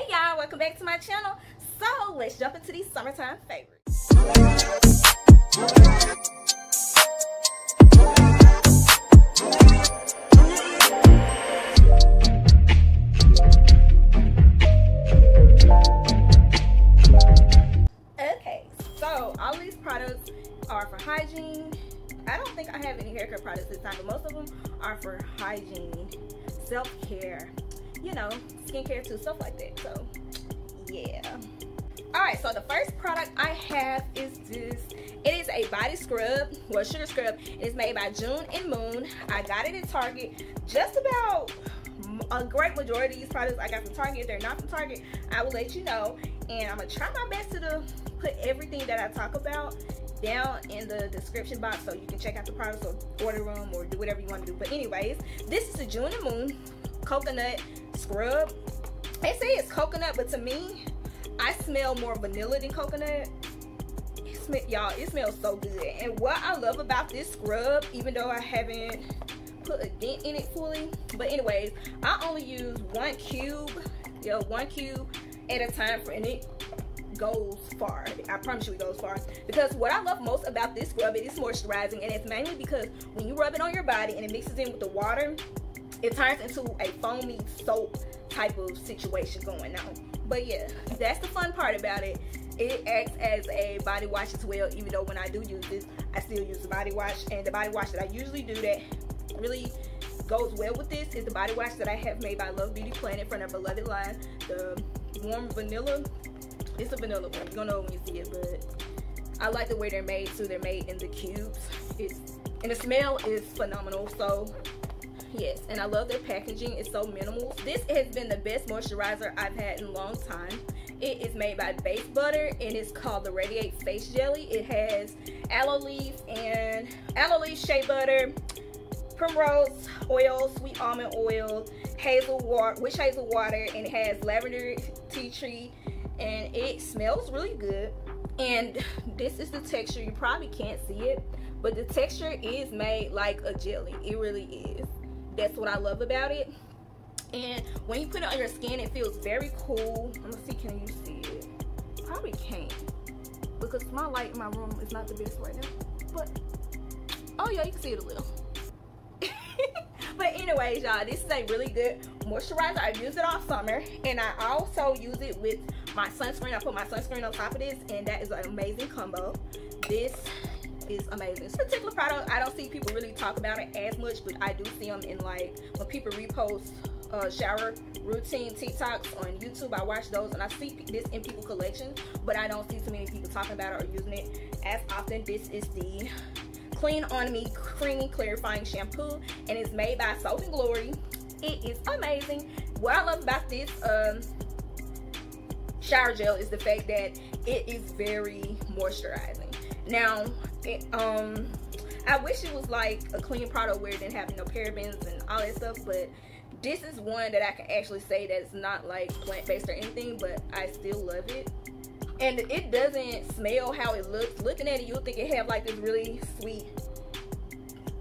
Hey y'all, welcome back to my channel. So let's jump into these summertime favorites. Okay, so all these products are for hygiene. I don't think I have any hair care products this time, but most of them are for hygiene, self-care, you know, skincare too, stuff like that. So yeah. All right, so the first product I have is this. It is a body scrub, well, sugar scrub. It's made by Joon and Moon. I got it at Target. Just about a great majority of these products I got from Target. If they're not from Target, I will let you know. And I'm gonna try my best to put everything that I talk about down in the description box so you can check out the products or order them or do whatever you want to do. But anyways, this is the Joon and Moon coconut scrub. They say it's coconut, but to me, I smell more vanilla than coconut. Y'all, it smells so good. And what I love about this scrub, even though I haven't put a dent in it fully, but anyways, I only use one cube, yeah, one cube at a time for, and it goes far. I promise you it goes far. Because what I love most about this scrub, is it is moisturizing, and it's mainly because when you rub it on your body and it mixes in with the water, it turns into a foamy soap type of situation going on. But yeah, that's the fun part about it. It acts as a body wash as well, even though when I do use this, I still use the body wash. And the body wash that I usually do that really goes well with this is the body wash that I have made by Love Beauty Planet from their beloved line, the warm vanilla. It's a vanilla one. You're gonna know when you see it, but I like the way they're made too. They're made in the cubes. It's and the smell is phenomenal. So yes and i love their packaging. It's so minimal. This has been the best moisturizer i've had in a long time. It is made by base butter and it's called the radiate face jelly. It has aloe leaf and aloe leaf shea butter primrose oil sweet almond oil hazel water witch hazel water and it has lavender tea tree and it smells really good. And this is the texture. You probably can't see it but the texture is made like a jelly. It really is that's what I love about it. And when you put it on your skin, it feels very cool. I'm gonna see, can you see it? Probably can't. Because my light in my room is not the best right now. But, oh yeah, you can see it a little. but anyways, y'all, this is a really good moisturizer. I use it all summer. And I also use it with my sunscreen. I put my sunscreen on top of this. And that is an amazing combo. This is amazing. This particular product, I don't see people really talk about it as much, but I do see them in like when people repost uh, shower routine TikToks on YouTube. I watch those and I see this in people collections, but I don't see too many people talking about it or using it as often. This is the Clean On Me Creamy Clarifying Shampoo and it's made by Soap and Glory. It is amazing. What I love about this um, shower gel is the fact that it is very moisturizing. Now, um, I wish it was like a clean product where it didn't have no parabens and all that stuff, but this is one that I can actually say that it's not like plant-based or anything, but I still love it. And it doesn't smell how it looks. Looking at it, you'll think it have like this really sweet,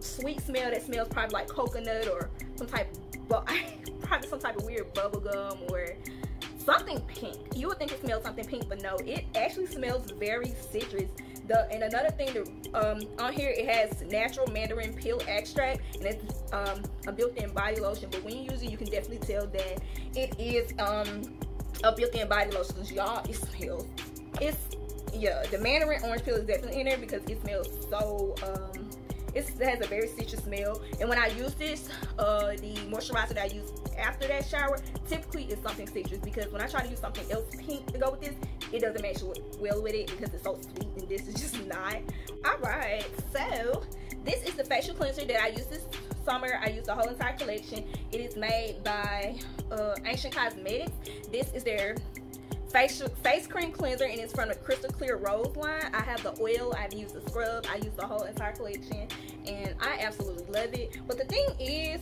sweet smell that smells probably like coconut or some type, of, probably some type of weird bubble gum or something pink. You would think it smells something pink, but no, it actually smells very citrus the and another thing that um, on here it has natural mandarin peel extract and it's um, a built-in body lotion. But when you use it you can definitely tell that it is um, a built-in body lotion. Y'all it smells it's yeah the mandarin orange peel is definitely in there because it smells so um, it has a very citrus smell. And when I use this uh, the moisturizer that I use after that shower typically is something citrus. Because when I try to use something else pink to go with this it doesn't match well with it because it's so sweet and this is just not. All right so this is the facial cleanser that i use this summer. I use the whole entire collection. It is made by uh, Ancient Cosmeticz. This is their facial face cream cleanser and it's from the crystal clear rose line. I have the oil i've used the scrub i use the whole entire collection and i absolutely love it. But the thing is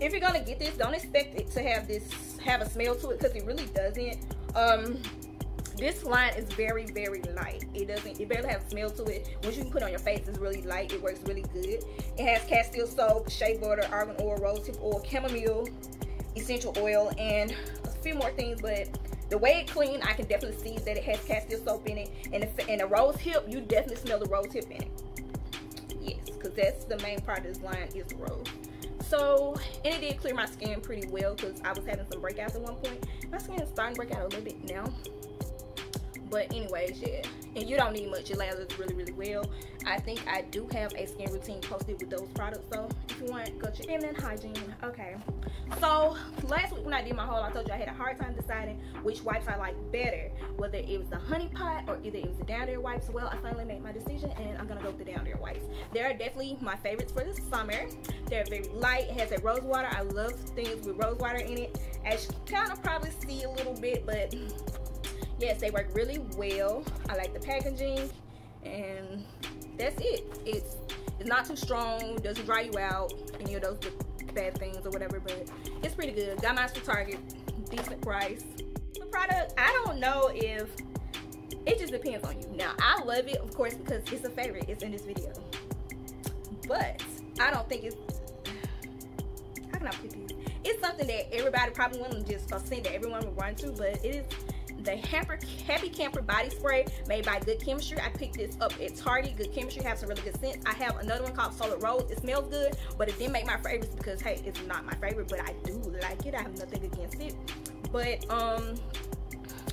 if you're gonna get this don't expect it to have this have a smell to it because it really doesn't. Um this line is very very light. It doesn't it barely have smell to it. Once you can put on your face it's really light. It works really good. It has castile soap shea butter argan oil rose hip oil chamomile essential oil and a few more things, but the way it clean, I can definitely see that it has Castile soap in it. And and the rose hip, you definitely smell the rose hip in it. Because that's the main part of this line is rose. So, and it did clear my skin pretty well because I was having some breakouts at one point. My skin is starting to break out a little bit now. But anyways, yeah. And you don't need much. It lathers really, really well. I think I do have a skin routine posted with those products. So if you want, go check feminine hygiene. Okay. So last week when I did my haul, I told you I had a hard time deciding which wipes I like better. Whether it was the honey pot or either it was the down there wipes. Well, I finally made my decision and I'm gonna go with the down there wipes. They're definitely my favorites for the summer. They're very light. It has a rose water. I love things with rose water in it. As you kind of probably see a little bit, but yes they work really well. I like the packaging. And that's it. It's it's not too strong doesn't dry you out any of those bad things or whatever but it's pretty good. Got mine from target. Decent price. The product i don't know if it just depends on you. Now i love it of course because it's a favorite. It's in this video. But i don't think it's how can i put this? It's something that everybody probably wouldn't just a that everyone would run to but it is the Happy Camper Body Spray made by Good Chemistry. I picked this up at Target. Good Chemistry has some really good scents. I have another one called Solid Rose. It smells good, but it didn't make my favorites because, hey, it's not my favorite, but I do like it. I have nothing against it. But, um,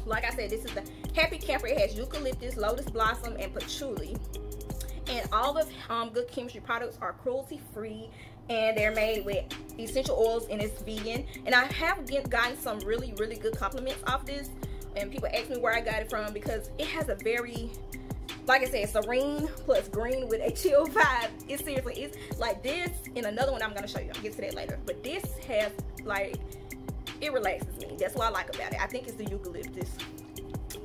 like I said, this is the Happy Camper. It has eucalyptus, lotus blossom, and patchouli. And all of um, Good Chemistry products are cruelty-free and they're made with essential oils and it's vegan and i have gotten some really really good compliments off this and people ask me where I got it from because it has a very like I said, serene plus green with a chill vibe. It's seriously, it's like this and another one I'm gonna show you. I'll get to that later. But this has like, it relaxes me. That's what I like about it. I think it's the eucalyptus.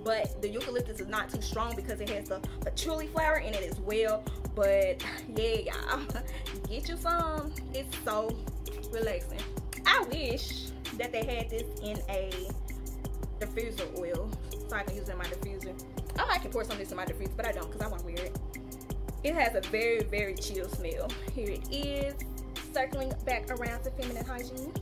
But the eucalyptus is not too strong because it has the patchouli flower in it as well. But yeah, y'all, get you some. It's so relaxing. I wish that they had this in a diffuser oil so I can use it in my diffuser. Oh, I can pour some of this in my diffuser, but I don't because I want to wear it. It has a very, very chill smell. Here it is, circling back around to feminine hygiene.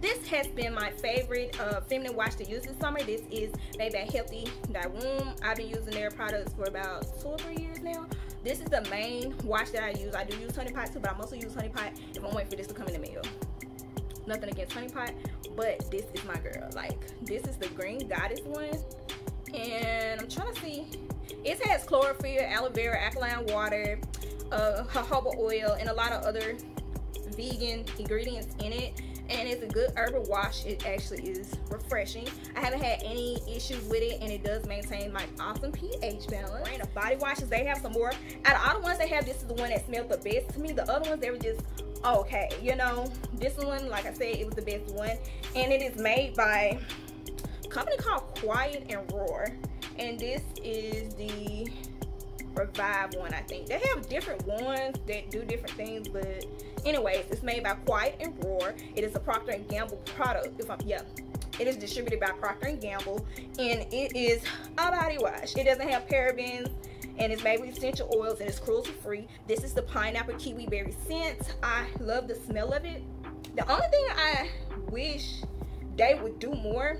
This has been my favorite uh, feminine wash to use this summer. This is by Healthy Womb. I've been using their products for about two or three years now. This is the main wash that I use. I do use Honey Pot too, but I mostly use Honey Pot if I'm waiting for this to come in the mail nothing against honey pot but this is my girl. Like this is the green goddess one. And i'm trying to see it has chlorophyll aloe vera alkaline water uh jojoba oil and a lot of other vegan ingredients in it. And it's a good herbal wash. It actually is refreshing. I haven't had any issues with it and it does maintain my awesome ph balance. Brand of body washes. They have some more. Out of all the ones they have this is the one that smelled the best. To me the other ones they were just okay you know this one like i said it was the best one and it is made by a company called quiet and roar and this is the revive one i think they have different ones that do different things but anyways it's made by quiet and roar it is a procter and gamble product if i'm yeah it is distributed by procter and gamble and it is a body wash it doesn't have parabens and it's made with essential oils and it's cruelty free. This is the pineapple kiwi berry scent. I love the smell of it. The only thing I wish they would do more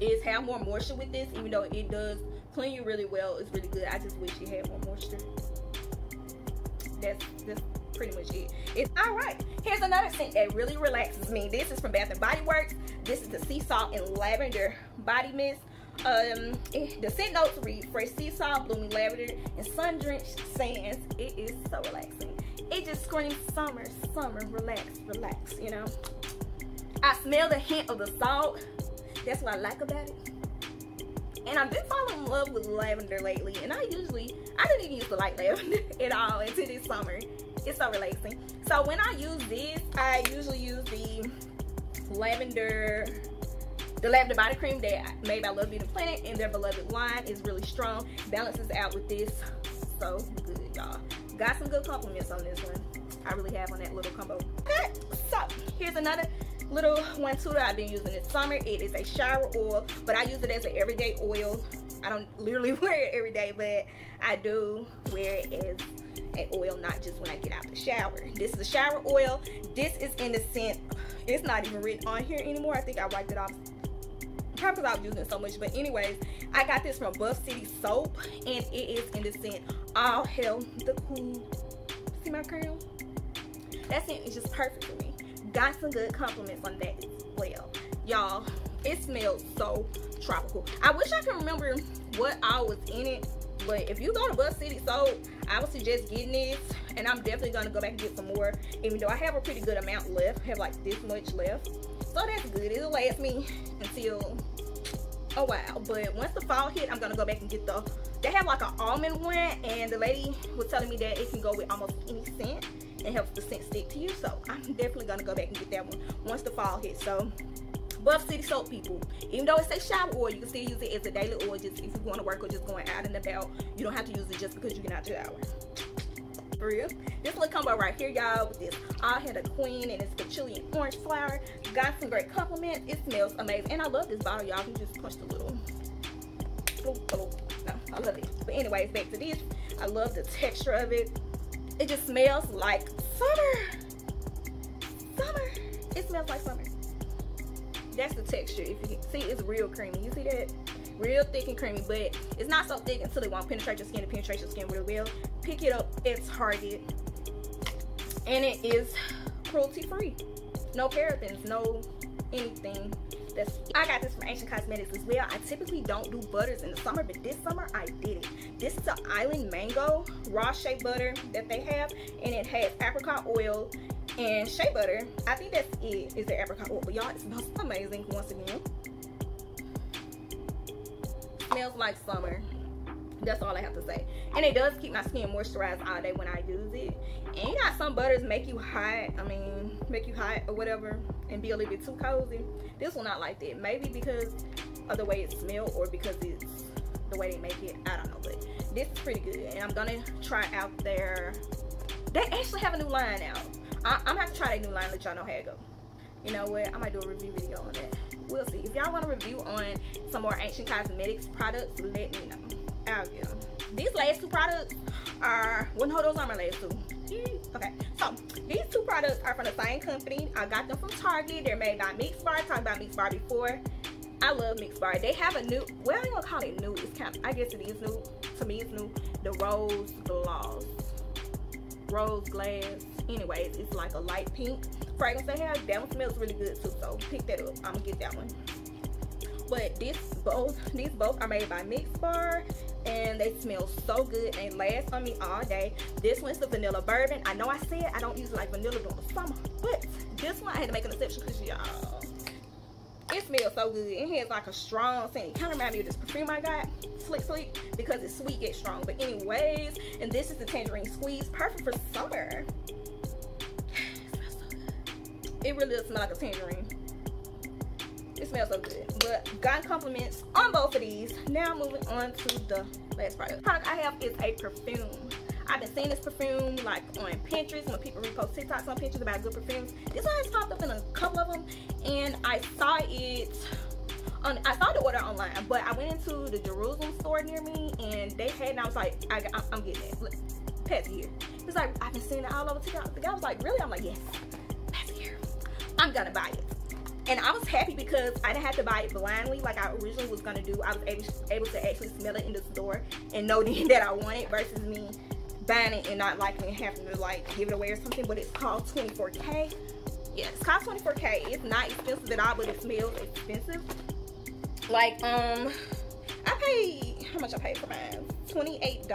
is have more moisture with this, even though it does clean you really well. It's really good. I just wish it had more moisture. That's that's pretty much it. It's all right. Here's another scent that really relaxes me. This is from Bath and Body Works. This is the sea salt and lavender body mist. Um, the scent notes read fresh sea salt, blooming lavender, and sun-drenched sands. It is so relaxing. It just screams summer, summer, relax, relax, you know. I smell the hint of the salt. That's what I like about it. And I've been falling in love with lavender lately. And I usually, I didn't even used to like lavender at all until this summer. It's so relaxing. So when I use this, I usually use the lavender the lavender body cream that made by Love Beauty Planet and their beloved line is really strong. Balances out with this. So good, y'all. Got some good compliments on this one. I really have on that little combo. Okay, so here's another little one too that I've been using this summer. It is a shower oil, but I use it as an everyday oil. I don't literally wear it every day, but I do wear it as an oil, not just when I get out the shower. This is a shower oil. This is in the scent, it's not even written on here anymore. I think I wiped it off Probably because I was using it so much. But anyways, I got this from Buff City Soap. And it is in the scent All Hail the Queen. See my crown? That scent is just perfect for me. Got some good compliments on that as well. Y'all, it smells so tropical. I wish I could remember what all was in it. But if you go to Buff City Soap, I would suggest getting this. And I'm definitely to go back and get some more. Even though I have a pretty good amount left. I have like this much left. So that's good. It'll last me until Oh, a while. But once the fall hit, I'm going to go back and get the... They have like an almond one. And the lady was telling me that it can go with almost any scent. And helps the scent stick to you. So I'm definitely going to go back and get that one once the fall hits. So Buff City soap people. Even though it says shower oil, you can still use it as a daily oil just if you want to work or just going out and about. You don't have to use it just because you get out the shower. This little combo right here, y'all, with this I had a queen and it's patchouli and orange flower. Got some great compliments. It smells amazing. And I love this bottle, y'all. can just push the little oh, oh, no, I love it. But anyways, back to this. I love the texture of it. It just smells like summer. Summer. It smells like summer that's the texture. If you see, it's real creamy. You see that? Real thick and creamy, but it's not so thick until it won't penetrate your skin. It penetrates your skin really well. Pick it up at Target. And it is cruelty free. No parabens, no anything. That's, I got this from Ancient Cosmeticz as well. I typically don't do butters in the summer, but this summer I did it. This is an Island Mango raw shea butter that they have, and it has apricot oil and shea butter. I think that's it, is the apricot oil. But y'all, it smells amazing once again. Smells like summer. That's all I have to say. And it does keep my skin moisturized all day when I use it. And you got some butters make you hot. I mean, make you hot or whatever and be a little bit too cozy. This one not like that. Maybe because of the way it smells or because it's the way they make it. I don't know. But this is pretty good. And I'm going to try out their... They actually have a new line out. I, am gonna have to try that new line, let y'all know how it go. You know what? I might do a review video on that. We'll see. If y'all want a review on some more Ancient Cosmeticz products, let me know. I'll get them. These last two products are, well, no, those are my last two. Okay, so these two products are from the same company. I got them from Target. They're made by Mixbar. I talked about Mixbar before. I love Mixbar. They have a new, well, I ain't gonna call it new. It's kind of, I guess it is new. To me, it's new. The Rose Gloss. Rose Glass anyways it's like a light pink fragrance they have that one smells really good too so pick that up i'm gonna get that one but this both these both are made by Mixbar and they smell so good and last on me all day. This one's the vanilla bourbon. I know i said i don't use like vanilla during the summer but this one i had to make an exception because y'all it smells so good. It has like a strong scent. It kind of reminds me of this perfume i got slick slick because it's sweet yet strong. But anyways and this is the tangerine squeeze perfect for summer. It really does smell like a tangerine. Smells so good. But got compliments on both of these. Now moving on to the last product. Product I have is a perfume. I've been seeing this perfume like on Pinterest when people repost TikToks on Pinterest about good perfumes. This one has popped up in a couple of them and I saw it on, I saw the order online, but I went into the Jerusalem store near me and they had and I was like, I, am getting it. Look, Pepsi here. It's like, I've been seeing it all over TikTok. The guy was like, really? I'm like, yes. I'm gonna buy it. And I was happy because I didn't have to buy it blindly like I originally was gonna do. I was able, able to actually smell it in the store and know that I want it versus me buying it and not liking it having to like give it away or something. But it's called 24K. Yeah, it's called 24K. It's not expensive at all, but it smells expensive. Like, um, I paid, how much I paid for mine? $28.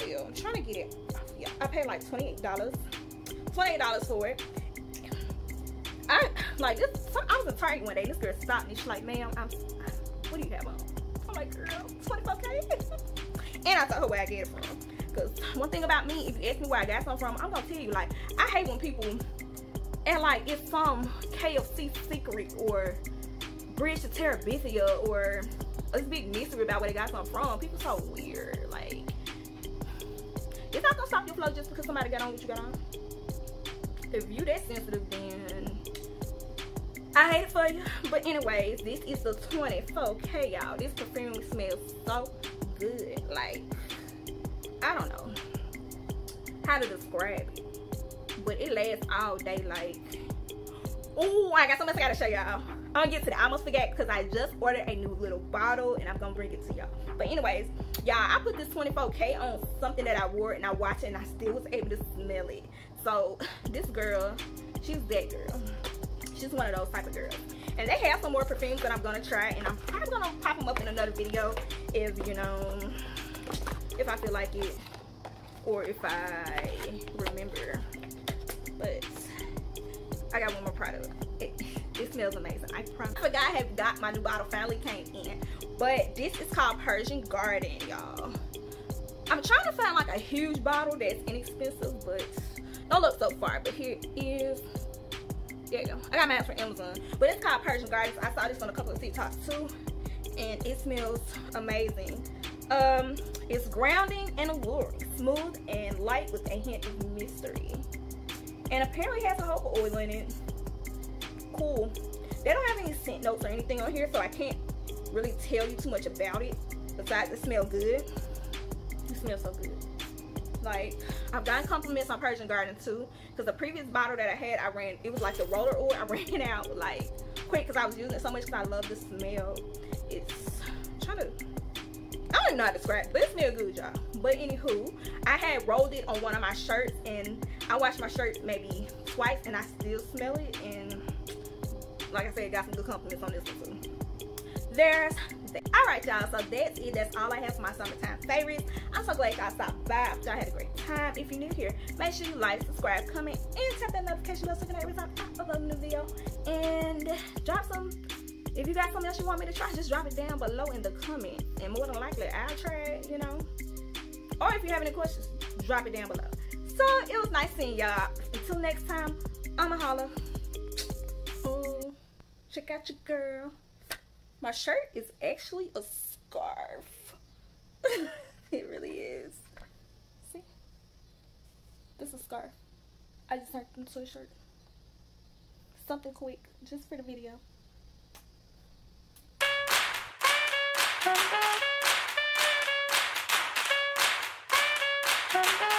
Well, I'm trying to get it. Yeah, I paid like $28. $28 for it. I like this. I was a Target one day. This girl stopped me. She's like, "Ma'am, I'm. What do you have on?" I'm like, "Girl, 25k." and I told her where I get it from. Cause one thing about me, if you ask me where I got some from, I'm gonna tell you. Like, I hate when people and like it's some KFC secret or bridge to Terabithia or a big mystery about where they got some from. People so weird. Like, it's not gonna stop your flow just because somebody got on what you got on. If you that sensitive, then I hate it for you. But anyways, this is the 24K, y'all. This perfume smells so good. Like, I don't know how to describe it. But it lasts all day. Like, oh, I got something I gotta show y'all. I'm gonna get to that. I almost forget because I just ordered a new little bottle and I'm gonna bring it to y'all. But anyways, y'all, I put this 24K on something that I wore and I watched it and I still was able to smell it. So this girl, she's that girl. She's one of those type of girls. And they have some more perfumes that I'm gonna try and I'm probably gonna pop them up in another video if you know if I feel like it or if I remember. But I got one more product. It, it smells amazing. I promise. I forgot I have got my new bottle finally came in. But this is called Persian Garden, y'all. I'm trying to find like a huge bottle that's inexpensive, but don't look so far. But here is there you go. I got mine from Amazon. But it's called Persian Gardens. I saw this on a couple of TikToks too. And it smells amazing. Um, it's grounding and alluring. Smooth and light with a hint of mystery. And apparently has a jojoba oil in it. Cool. They don't have any scent notes or anything on here, so I can't really tell you too much about it. Besides, it smells good. It smells so good. Like, I've gotten compliments on Persian Garden too. Because the previous bottle that I had, I ran, it was like the roller oil. I ran it out like quick because I was using it so much because I love the smell. It's I'm trying to, I don't even know how to describe but it smells good, y'all. But anywho, I had rolled it on one of my shirts and I washed my shirt maybe twice and I still smell it. And like I said, got some good compliments on this one too. There's all right y'all. So that's it. That's all i have for my summertime favorites. I'm so glad y'all stopped by. I y'all had a great time. If you're new here make sure you like subscribe comment and tap that notification bell so you can every time i upload a new video. And drop some if you got something else you want me to try just drop it down below in the comment and more than likely i'll try you know. Or if you have any questions drop it down below. So it was nice seeing y'all. Until next time i'ma holla. Oh check out your girl my shirt is actually a scarf. it really is. See? This is a scarf. I just turned into a shirt. Something quick, just for the video.